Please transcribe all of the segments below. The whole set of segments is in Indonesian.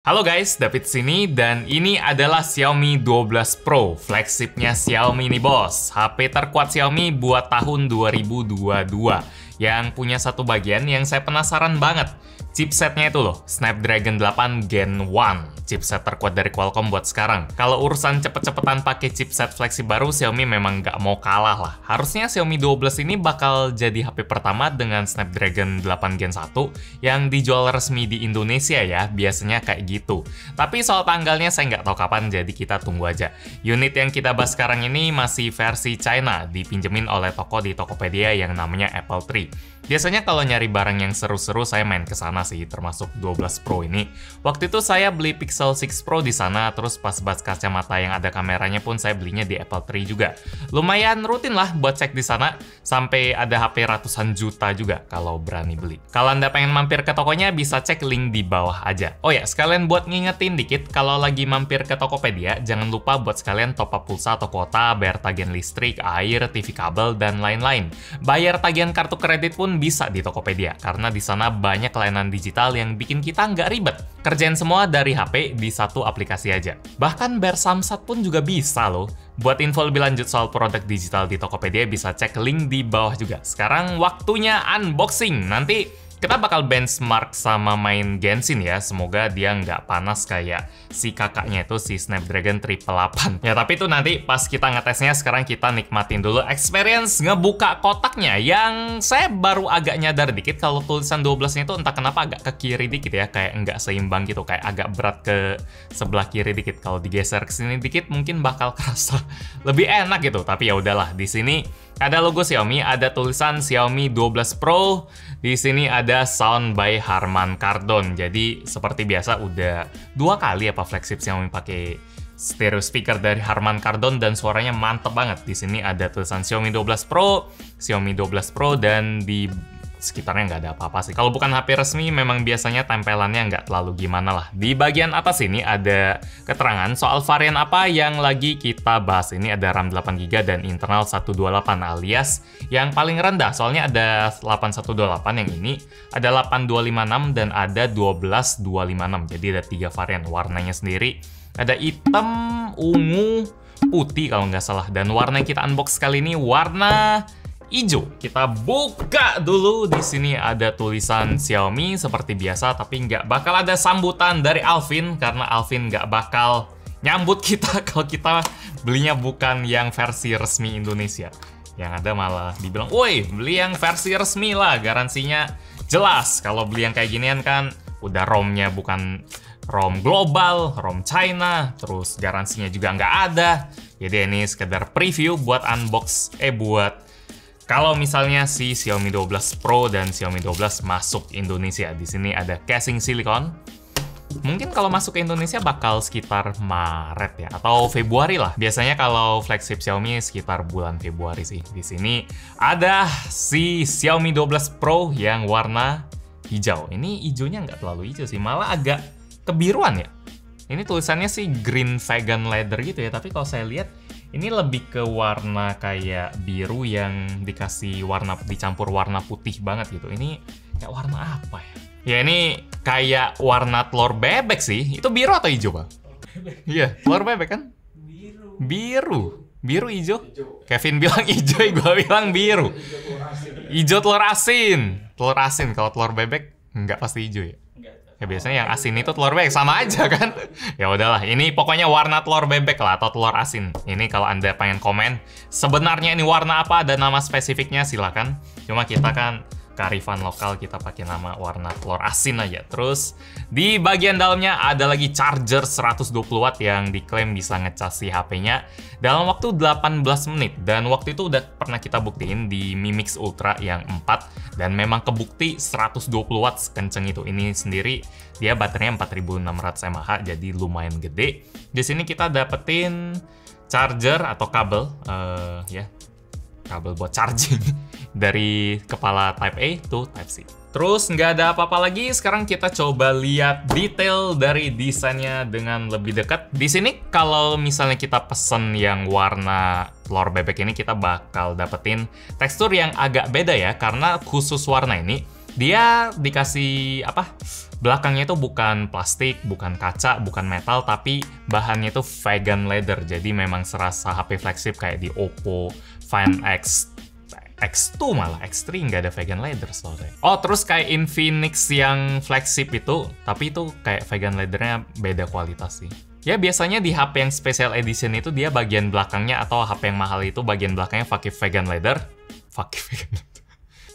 Halo guys, David sini dan ini adalah Xiaomi 12 Pro, flagshipnya Xiaomi nih bos. HP terkuat Xiaomi buat tahun 2022 yang punya satu bagian yang saya penasaran banget. Chipsetnya itu loh, Snapdragon 8 Gen 1, chipset terkuat dari Qualcomm buat sekarang. Kalau urusan cepet-cepetan pakai chipset flagship baru, Xiaomi memang nggak mau kalah lah. Harusnya Xiaomi 12 ini bakal jadi HP pertama dengan Snapdragon 8 Gen 1 yang dijual resmi di Indonesia ya, biasanya kayak gitu. Tapi soal tanggalnya saya nggak tahu kapan, jadi kita tunggu aja. Unit yang kita bahas sekarang ini masih versi China, dipinjemin oleh toko di Tokopedia yang namanya Apple Tree. Biasanya kalau nyari barang yang seru-seru saya main ke sana sih, termasuk 12 Pro ini. Waktu itu saya beli Pixel 6 Pro di sana, terus pas bahas kacamata yang ada kameranya pun saya belinya di Apple Tree juga. Lumayan rutin lah buat cek di sana, sampai ada HP ratusan juta juga kalau berani beli. Kalau Anda pengen mampir ke tokonya, bisa cek link di bawah aja. Oh ya, sekalian buat ngingetin dikit, kalau lagi mampir ke Tokopedia, jangan lupa buat sekalian top up pulsa atau kuota, bayar tagihan listrik, air, TV kabel, dan lain-lain. Bayar tagihan kartu kredit pun bisa di Tokopedia, karena di sana banyak layanan digital yang bikin kita nggak ribet. Kerjain semua dari HP di satu aplikasi aja. Bahkan bayar Samsat pun juga bisa loh. Buat info lebih lanjut soal produk digital di Tokopedia bisa cek link di bawah juga. Sekarang waktunya unboxing. Nanti kita bakal benchmark sama main Genshin ya. Semoga dia nggak panas kayak si kakaknya itu si Snapdragon 888. Ya tapi itu nanti pas kita ngetesnya sekarang kita nikmatin dulu experience ngebuka kotaknya yang saya baru agak nyadar dikit kalau tulisan 12-nya itu entah kenapa agak ke kiri dikit ya kayak nggak seimbang gitu kayak agak berat ke sebelah kiri dikit. Kalau digeser ke sini dikit mungkin bakal kerasa lebih enak gitu. Tapi ya udahlah di sini ada logo Xiaomi, ada tulisan Xiaomi 12 Pro. Di sini ada sound by Harman Kardon. Jadi seperti biasa udah dua kali apa flagship Xiaomi pakai stereo speaker dari Harman Kardon dan suaranya mantep banget. Di sini ada tulisan Xiaomi 12 Pro, Xiaomi 12 Pro dan di sekitarnya nggak ada apa-apa sih. Kalau bukan HP resmi, memang biasanya tempelannya nggak terlalu gimana lah. Di bagian atas ini ada keterangan soal varian apa yang lagi kita bahas. Ini ada RAM 8GB dan internal 128 alias yang paling rendah. Soalnya ada 8128 yang ini, ada 8256 dan ada 12256. Jadi ada tiga varian warnanya sendiri. Ada hitam, ungu, putih kalau nggak salah. Dan warna yang kita unbox kali ini warna hijau. Kita buka dulu. Di sini ada tulisan Xiaomi seperti biasa, tapi nggak bakal ada sambutan dari Alvin karena Alvin nggak bakal nyambut kita kalau kita belinya bukan yang versi resmi Indonesia. Yang ada malah dibilang, woi beli yang versi resmi lah, garansinya jelas. Kalau beli yang kayak ginian kan udah ROM-nya bukan ROM global, ROM China, terus garansinya juga nggak ada. Jadi ini sekedar preview buat unbox, eh buat kalau misalnya si Xiaomi 12 Pro dan Xiaomi 12 masuk Indonesia, di sini ada casing silikon. Mungkin kalau masuk ke Indonesia bakal sekitar Maret ya atau Februari lah. Biasanya kalau flagship Xiaomi sekitar bulan Februari sih. Di sini ada si Xiaomi 12 Pro yang warna hijau. Ini hijaunya nggak terlalu hijau sih, malah agak kebiruan ya. Ini tulisannya sih green vegan leather gitu ya, tapi kalau saya lihat ini lebih ke warna kayak biru yang dikasih warna dicampur warna putih banget gitu. Ini kayak warna apa ya? Ya ini kayak warna telur bebek sih. Itu biru atau hijau, Bang? Iya, telur bebek kan? Biru. Biru. Biru hijau. Kevin bilang hijau, gue bilang biru. Hijau telur asin. Telur asin kalau telur bebek nggak pasti hijau ya. Ya biasanya yang asin itu telur bebek sama aja kan. ya udahlah, ini pokoknya warna telur bebek lah atau telur asin. Ini kalau Anda pengen komen sebenarnya ini warna apa dan nama spesifiknya silakan. Cuma kita kan kearifan lokal kita pakai nama warna telur asin aja. Terus di bagian dalamnya ada lagi charger 120 watt yang diklaim bisa ngecas si HP-nya dalam waktu 18 menit. Dan waktu itu udah pernah kita buktiin di Mi Mix Ultra yang 4 dan memang kebukti 120 watt kenceng itu. Ini sendiri dia baterainya 4600 mAh jadi lumayan gede. Di sini kita dapetin charger atau kabel uh, ya kabel buat charging dari kepala Type A to Type C. Terus nggak ada apa-apa lagi, sekarang kita coba lihat detail dari desainnya dengan lebih dekat. Di sini kalau misalnya kita pesen yang warna telur bebek ini, kita bakal dapetin tekstur yang agak beda ya, karena khusus warna ini Dia dikasih apa? Belakangnya itu bukan plastik, bukan kaca, bukan metal, tapi bahannya itu vegan leather. Jadi memang serasa HP flagship kayak di Oppo Find X X2 malah, X3 nggak ada vegan leather soalnya. Oh, terus kayak Infinix yang flagship itu, tapi itu kayak vegan leathernya beda kualitas sih. Ya biasanya di HP yang special edition itu dia bagian belakangnya atau HP yang mahal itu bagian belakangnya pakai vegan leather. Pakai vegan leather.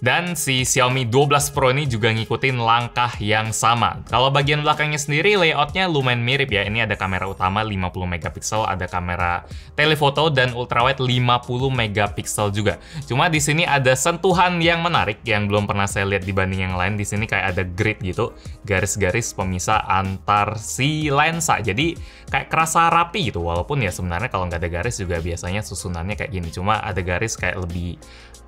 Dan si Xiaomi 12 Pro ini juga ngikutin langkah yang sama. Kalau bagian belakangnya sendiri layoutnya lumayan mirip ya. Ini ada kamera utama 50 megapiksel, ada kamera telefoto dan ultrawide 50 megapiksel juga. Cuma di sini ada sentuhan yang menarik yang belum pernah saya lihat dibanding yang lain. Di sini kayak ada grid gitu, garis-garis pemisah antar si lensa. Jadi kayak kerasa rapi gitu. Walaupun ya sebenarnya kalau nggak ada garis juga biasanya susunannya kayak gini. Cuma ada garis kayak lebih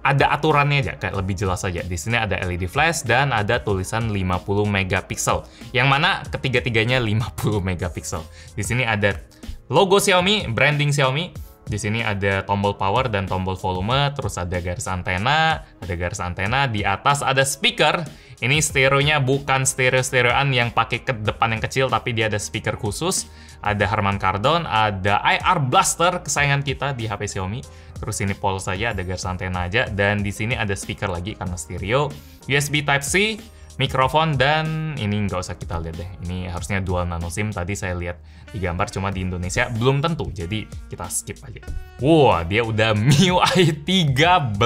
ada aturannya aja, kayak lebih jelas aja. Di sini ada LED flash dan ada tulisan 50 megapiksel. Yang mana ketiga-tiganya 50 megapiksel. Di sini ada logo Xiaomi, branding Xiaomi. Di sini ada tombol power dan tombol volume, terus ada garis antena, ada garis antena, di atas ada speaker. Ini stereonya bukan stereo-stereoan yang pakai ke depan yang kecil, tapi dia ada speaker khusus. Ada Harman Kardon, ada IR Blaster kesayangan kita di HP Xiaomi. Terus ini pole saja, ada garis antena aja, dan di sini ada speaker lagi karena stereo. USB Type-C, mikrofon dan ini nggak usah kita lihat deh ini harusnya dual nano sim tadi saya lihat di gambar cuma di Indonesia belum tentu jadi kita skip aja wah dia udah MIUI 13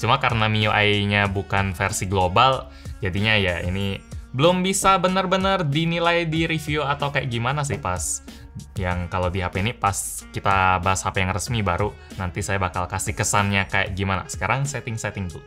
cuma karena MIUI-nya bukan versi global jadinya ya ini belum bisa benar-benar dinilai di review atau kayak gimana sih pas yang kalau di HP ini pas kita bahas HP yang resmi baru nanti saya bakal kasih kesannya kayak gimana sekarang setting-setting dulu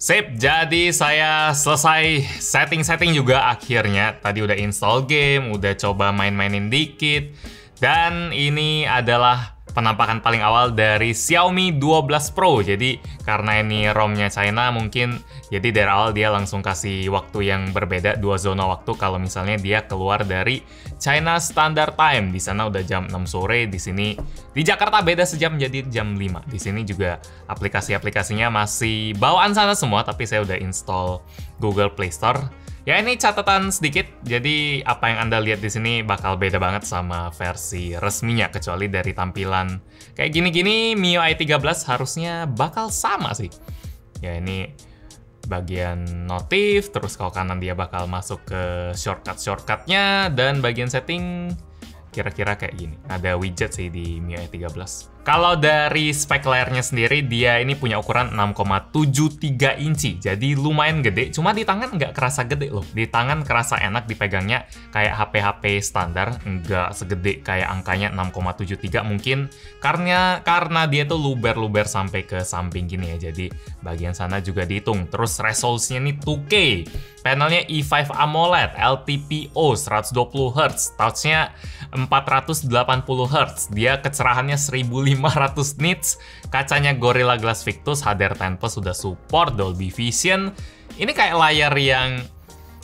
Sip, jadi saya selesai setting-setting juga akhirnya. Tadi udah install game, udah coba main-mainin dikit. Dan ini adalah penampakan paling awal dari Xiaomi 12 Pro. Jadi karena ini ROM-nya China mungkin jadi dari awal dia langsung kasih waktu yang berbeda dua zona waktu kalau misalnya dia keluar dari China Standard Time. Di sana udah jam 6 sore, di sini di Jakarta beda sejam jadi jam 5. Di sini juga aplikasi-aplikasinya masih bawaan sana semua tapi saya udah install Google Play Store Ya ini catatan sedikit, jadi apa yang Anda lihat di sini bakal beda banget sama versi resminya, kecuali dari tampilan kayak gini-gini MIUI 13 harusnya bakal sama sih. Ya ini bagian notif, terus kalau kanan dia bakal masuk ke shortcut-shortcutnya, dan bagian setting kira-kira kayak gini. Ada widget sih di MIUI 13. Kalau dari spek layarnya sendiri, dia ini punya ukuran 6,73 inci. Jadi lumayan gede, cuma di tangan nggak kerasa gede loh. Di tangan kerasa enak dipegangnya kayak HP-HP standar, nggak segede kayak angkanya 6,73 mungkin. Karena karena dia tuh luber-luber sampai ke samping gini ya. Jadi bagian sana juga dihitung. Terus resolusinya ini 2K. Panelnya i5 AMOLED, LTPO 120Hz, touchnya 480Hz. Dia kecerahannya 1500 nits, kacanya Gorilla Glass Victus, HDR10 Plus sudah support Dolby Vision. Ini kayak layar yang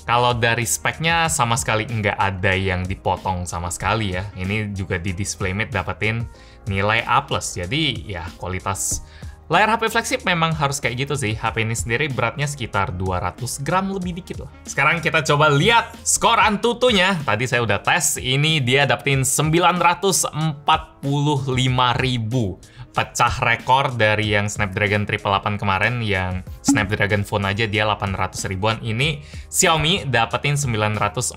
kalau dari speknya sama sekali nggak ada yang dipotong sama sekali ya. Ini juga di DisplayMate dapetin nilai A+. Jadi ya kualitas Layar HP flagship memang harus kayak gitu sih. HP ini sendiri beratnya sekitar 200 gram lebih dikit lah. Sekarang kita coba lihat skor Antutunya. Tadi saya udah tes, ini dia dapetin 945 ribu pecah rekor dari yang Snapdragon 888 kemarin yang Snapdragon Phone aja dia 800 ribuan ini Xiaomi dapetin 945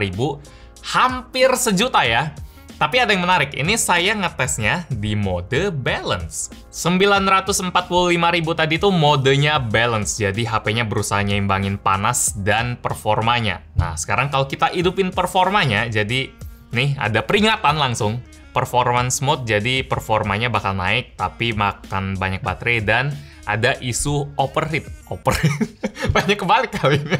ribu hampir sejuta ya tapi ada yang menarik, ini saya ngetesnya di mode balance. 945.000 tadi tuh modenya balance, jadi HP-nya berusaha nyimbangin panas dan performanya. Nah, sekarang kalau kita hidupin performanya, jadi nih ada peringatan langsung. Performance mode, jadi performanya bakal naik, tapi makan banyak baterai dan ada isu overheat. Overheat? banyak kebalik kali ini.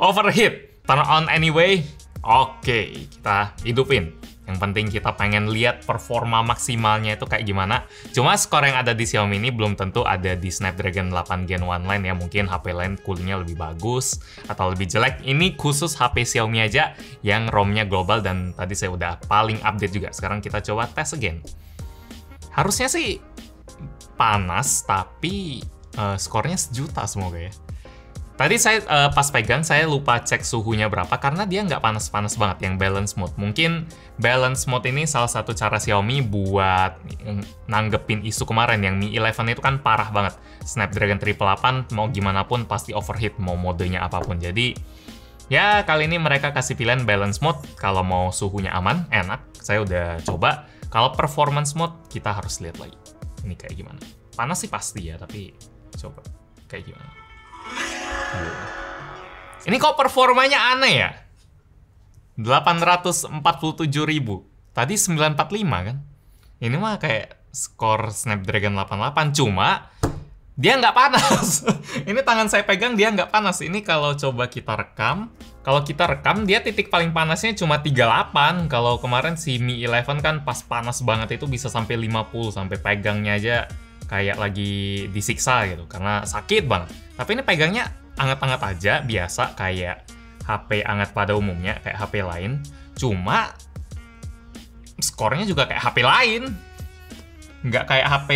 overheat. Turn on anyway. Oke, kita hidupin. Yang penting kita pengen lihat performa maksimalnya itu kayak gimana. Cuma skor yang ada di Xiaomi ini belum tentu ada di Snapdragon 8 Gen 1 lain ya. Mungkin HP lain coolingnya lebih bagus atau lebih jelek. Ini khusus HP Xiaomi aja yang ROM-nya global dan tadi saya udah paling update juga. Sekarang kita coba tes again. Harusnya sih panas, tapi uh, skornya sejuta semoga ya. Tadi saya uh, pas pegang saya lupa cek suhunya berapa karena dia nggak panas-panas banget yang balance mode. Mungkin balance mode ini salah satu cara Xiaomi buat nanggepin isu kemarin yang Mi 11 itu kan parah banget. Snapdragon 888 mau gimana pun pasti overheat mau modenya apa pun. Jadi ya kali ini mereka kasih pilihan balance mode kalau mau suhunya aman, enak. Saya udah coba. Kalau performance mode kita harus lihat lagi. Ini kayak gimana. Panas sih pasti ya, tapi coba kayak gimana. Ini kok performanya aneh ya? 847 ribu. Tadi 945 kan? Ini mah kayak skor Snapdragon 88. Cuma dia nggak panas. ini tangan saya pegang dia nggak panas. Ini kalau coba kita rekam, kalau kita rekam dia titik paling panasnya cuma 38. Kalau kemarin si Mi 11 kan pas panas banget itu bisa sampai 50 sampai pegangnya aja kayak lagi disiksa gitu karena sakit banget. Tapi ini pegangnya anget-anget aja biasa kayak HP anget pada umumnya kayak HP lain. Cuma skornya juga kayak HP lain. Nggak kayak HP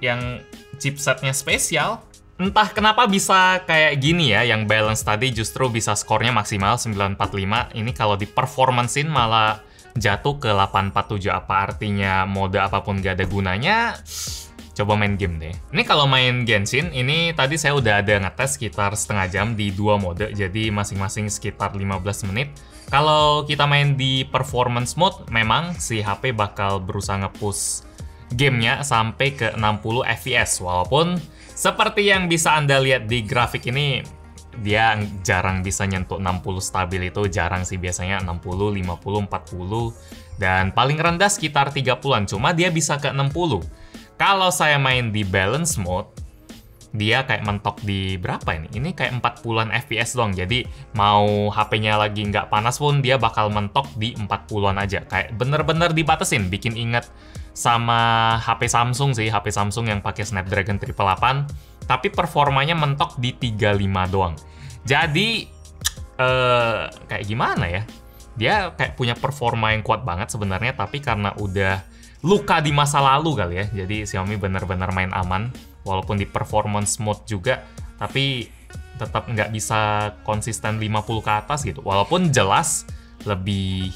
yang chipsetnya spesial. Entah kenapa bisa kayak gini ya yang balance tadi justru bisa skornya maksimal 945 ini kalau di performancein malah jatuh ke 847 apa. Artinya mode apa pun gak ada gunanya coba main game deh. Ini kalau main Genshin, ini tadi saya udah ada ngetes sekitar setengah jam di dua mode, jadi masing-masing sekitar 15 menit. Kalau kita main di performance mode, memang si HP bakal berusaha ngepush gamenya sampai ke 60 fps, walaupun seperti yang bisa Anda lihat di grafik ini, dia jarang bisa nyentuh 60 stabil itu, jarang sih biasanya 60, 50, 40, dan paling rendah sekitar 30-an, cuma dia bisa ke 60. Kalau saya main di balance mode, dia kayak mentok di berapa ini? Ini kayak 40-an FPS doang. Jadi mau HP-nya lagi nggak panas pun dia bakal mentok di 40-an aja. Kayak bener-bener dibatasin, bikin inget sama HP Samsung sih, HP Samsung yang pakai Snapdragon 888, tapi performanya mentok di 35 doang. Jadi eh kayak gimana ya? Dia kayak punya performa yang kuat banget sebenarnya, tapi karena udah luka di masa lalu kali ya. Jadi Xiaomi benar-benar main aman, walaupun di performance mode juga, tapi tetap nggak bisa konsisten 50 ke atas gitu. Walaupun jelas lebih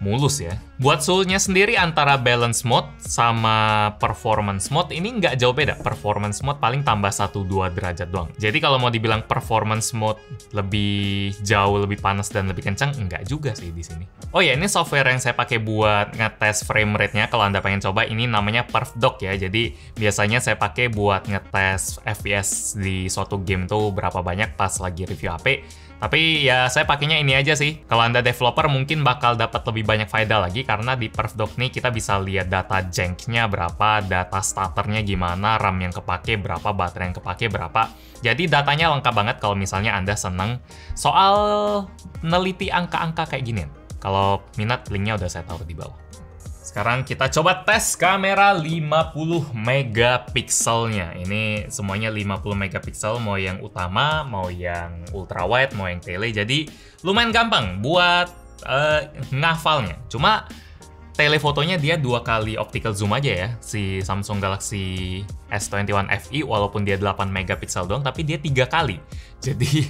mulus ya. Buat suhunya sendiri antara balance mode sama performance mode ini nggak jauh beda. Performance mode paling tambah 1-2 derajat doang. Jadi kalau mau dibilang performance mode lebih jauh, lebih panas dan lebih kencang, nggak juga sih di sini. Oh ya, ini software yang saya pakai buat ngetes frame rate-nya kalau Anda pengen coba ini namanya PerfDoc ya. Jadi biasanya saya pakai buat ngetes FPS di suatu game tuh berapa banyak pas lagi review HP tapi ya saya pakainya ini aja sih. Kalau Anda developer mungkin bakal dapat lebih banyak faedah lagi karena di PerfDoc nih kita bisa lihat data janknya berapa, data starternya gimana, RAM yang kepake berapa, baterai yang kepake berapa. Jadi datanya lengkap banget kalau misalnya Anda seneng soal neliti angka-angka kayak gini. Kalau minat linknya udah saya taruh di bawah. Sekarang kita coba tes kamera 50 megapikselnya. Ini semuanya 50 megapiksel, mau yang utama, mau yang ultra wide, mau yang tele. Jadi lumayan gampang buat uh, ngafalnya. Cuma telefotonya dia dua kali optical zoom aja ya si Samsung Galaxy S21 FE walaupun dia 8 megapiksel doang tapi dia tiga kali jadi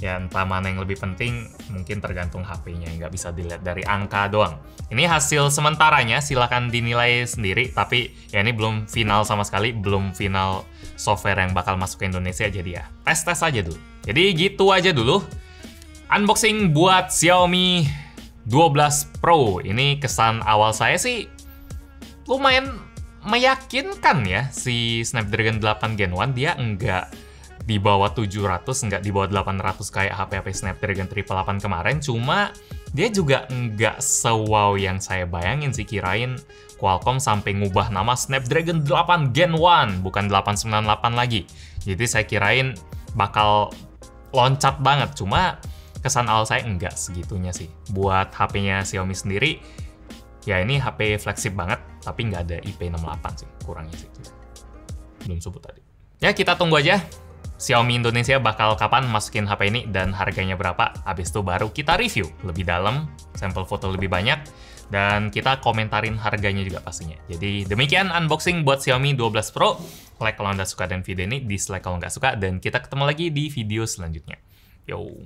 ya entah mana yang lebih penting mungkin tergantung HP-nya nggak bisa dilihat dari angka doang. Ini hasil sementaranya silahkan dinilai sendiri tapi ya ini belum final sama sekali belum final software yang bakal masuk ke Indonesia jadi ya tes-tes aja dulu. Jadi gitu aja dulu. Unboxing buat Xiaomi 12 Pro. Ini kesan awal saya sih lumayan meyakinkan ya si Snapdragon 8 Gen 1 dia enggak di bawah 700, enggak di bawah 800 kayak HP-HP Snapdragon 888 kemarin, cuma dia juga enggak sewow yang saya bayangin sih kirain Qualcomm sampai ngubah nama Snapdragon 8 Gen 1, bukan 898 lagi. Jadi saya kirain bakal loncat banget, cuma kesan awal saya enggak segitunya sih. Buat HP-nya Xiaomi sendiri, ya ini HP flagship banget, tapi nggak ada IP68 sih, kurangnya sih. Belum sebut tadi. Ya, kita tunggu aja. Xiaomi Indonesia bakal kapan masukin HP ini dan harganya berapa. Habis itu baru kita review lebih dalam, sampel foto lebih banyak. Dan kita komentarin harganya juga pastinya. Jadi demikian unboxing buat Xiaomi 12 Pro. Like kalau Anda suka dan video ini, dislike kalau nggak suka. Dan kita ketemu lagi di video selanjutnya. Yo.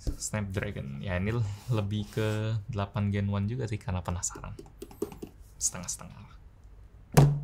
Snapdragon. Ya ini lebih ke 8 Gen 1 juga sih karena penasaran. Setengah-setengah.